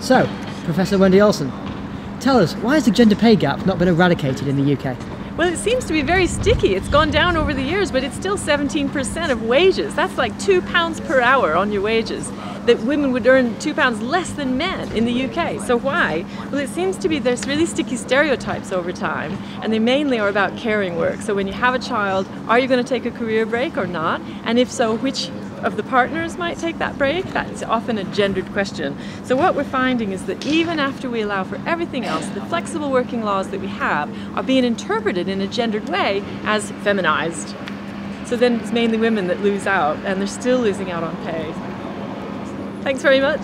So, Professor Wendy Olsen, tell us, why has the gender pay gap not been eradicated in the UK? Well, it seems to be very sticky. It's gone down over the years, but it's still 17% of wages. That's like two pounds per hour on your wages. That women would earn two pounds less than men in the UK. So why? Well, it seems to be there's really sticky stereotypes over time, and they mainly are about caring work. So when you have a child, are you going to take a career break or not? And if so, which of the partners might take that break? That's often a gendered question. So what we're finding is that even after we allow for everything else, the flexible working laws that we have are being interpreted in a gendered way as feminized. So then it's mainly women that lose out, and they're still losing out on pay. Thanks very much.